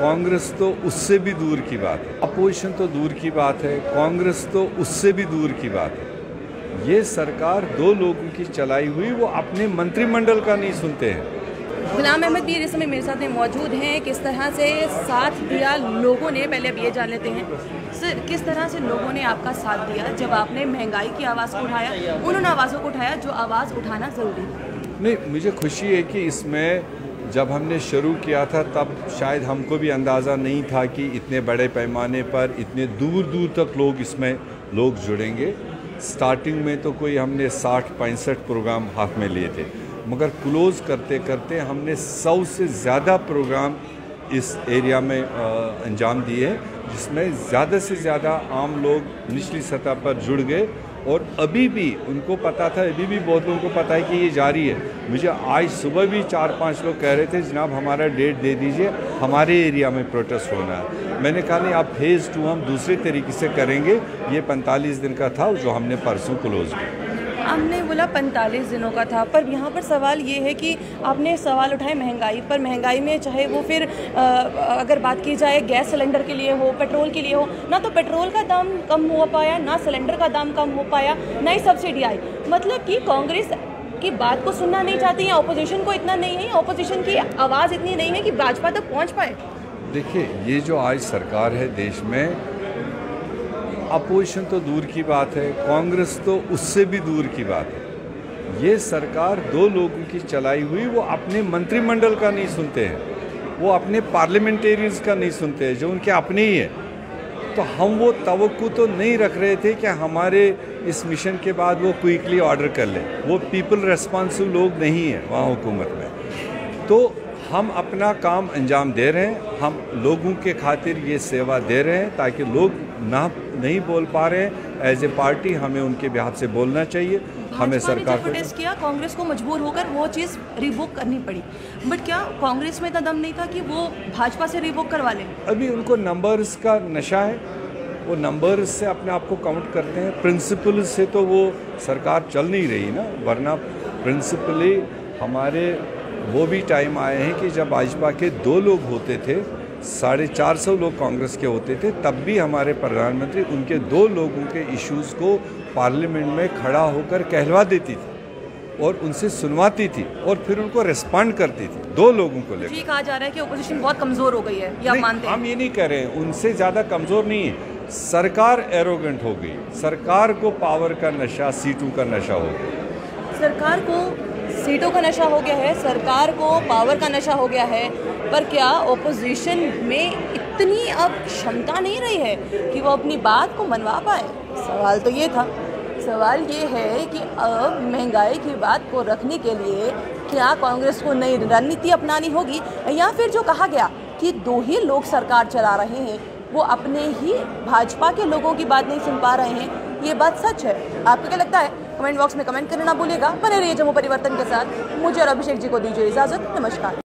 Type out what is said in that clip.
कांग्रेस तो उससे भी दूर की बात है। अपोजिशन तो दूर की बात है कांग्रेस तो उससे भी दूर की बात है। ये सरकार दो लोगों की चलाई हुई वो अपने मंत्रिमंडल का नहीं सुनते हैं। गुलाम अहमद भी इस समय मेरे साथ में मौजूद हैं किस तरह से साथ दिया लोगों ने पहले अब ये जान लेते हैं। सर किस तरह से लोगों ने आपका साथ दिया जब आपने महँगाई की आवाज़ को उठाया उन्होंने आवाज़ों को उठाया जो आवाज़ उठाना ज़रूरी है? नहीं मुझे खुशी है कि इसमें जब हमने शुरू किया था, तब शायद हमको भी अंदाज़ा नहीं था कि इतने बड़े पैमाने पर, इतने दूर दूर तक लोग इसमें, लोग जुड़ेंगे। स्टार्टिंग में तो कोई हमने साठ, पैंसठ प्रोग्राम हाथ में लिए थे। मगर क्लोज़ करते करते हमने सौ से ज़्यादा प्रोग्राम इस एरिया में अंजाम दिए जिसमें ज़्यादा से ज़्यादा आम लोग निचली सतह पर जुड़ गए। और अभी भी उनको पता था, अभी भी बहुत लोगों को पता है कि ये जारी है। मुझे आज सुबह भी चार पाँच लोग कह रहे थे, जनाब, हमारा डेट दे दीजिए, हमारे एरिया में प्रोटेस्ट होना है। मैंने कहा, नहीं, आप फ़ेज़ टू हम दूसरे तरीके से करेंगे। ये पैंतालीस दिन का था, जो हमने परसों क्लोज किया। हमने बोला पैंतालीस दिनों का था, पर यहाँ पर सवाल ये है कि आपने सवाल उठाए महँगाई पर। महँगाई में चाहे वो फिर अगर बात की जाए गैस सिलेंडर के लिए हो, पेट्रोल के लिए हो, ना तो पेट्रोल का दाम कम हो पाया, ना सिलेंडर का दाम कम हो पाया, ना ही सब्सिडी आई। मतलब कि कांग्रेस की बात को सुनना नहीं चाहती है अपोजिशन को इतना नहीं है अपोजिशन की आवाज़ इतनी नहीं है कि भाजपा तक पहुँच पाए। देखिए, ये जो आज सरकार है देश में अपोजिशन तो दूर की बात है, कांग्रेस तो उससे भी दूर की बात है। ये सरकार दो लोगों की चलाई हुई, वो अपने मंत्रिमंडल का नहीं सुनते हैं, वो अपने पार्लियामेंटेरियंस का नहीं सुनते हैं, जो उनके अपने ही है। तो हम वो तवक्कु तो नहीं रख रहे थे कि हमारे इस मिशन के बाद वो क्विकली ऑर्डर कर लें। वो पीपल रेस्पॉन्सिव लोग नहीं हैं वहाँ हुकूमत में। तो हम अपना काम अंजाम दे रहे हैं, हम लोगों के खातिर ये सेवा दे रहे हैं ताकि लोग ना नहीं बोल पा रहे हैं एज ए पार्टी हमें उनके बिहार से बोलना चाहिए। हमें सरकार को टेस्ट किया कांग्रेस को मजबूर होकर वो चीज़ रिवोक करनी पड़ी। बट क्या कांग्रेस में इतना दम नहीं था कि वो भाजपा से रिवोक करवा लें? अभी उनको नंबर्स का नशा है। वो नंबर्स से अपने आप को काउंट करते हैं। प्रिंसिपल से तो वो सरकार चल नहीं रही ना वरना प्रिंसिपली हमारे वो भी टाइम आए हैं कि जब भाजपा के दो लोग होते थे साढ़े चार सौ लोग कांग्रेस के होते थे तब भी हमारे प्रधानमंत्री उनके दो लोगों के इश्यूज़ को पार्लियामेंट में खड़ा होकर कहलवा देती थी और उनसे सुनवाती थी और फिर उनको रेस्पॉन्ड करती थी दो लोगों को लेकर। कहा जा रहा है कि ओपोजिशन बहुत कमज़ोर हो गई है या मानते हम ये नहीं कह रहे हैं उनसे ज़्यादा कमज़ोर नहीं है। सरकार एरोगेंट हो गई सरकार को पावर का नशा सीटों का नशा हो गया। सरकार को सीटों का नशा हो गया है सरकार को पावर का नशा हो गया है पर क्या ओपोजिशन में इतनी अब क्षमता नहीं रही है कि वो अपनी बात को मनवा पाए? सवाल तो ये था। सवाल ये है कि अब महँगाई की बात को रखने के लिए क्या कांग्रेस को नई रणनीति अपनानी होगी? या फिर जो कहा गया कि दो ही लोग सरकार चला रहे हैं, वो अपने ही भाजपा के लोगों की बात नहीं सुन पा रहे हैं? ये बात सच है? आपको क्या लगता है? कमेंट बॉक्स में कमेंट करना भूलेगा बने रहिए जम्मू परिवर्तन के साथ। मुझे और अभिषेक जी को दीजिए इजाज़त। नमस्कार।